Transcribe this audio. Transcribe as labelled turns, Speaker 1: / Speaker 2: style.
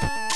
Speaker 1: Bye.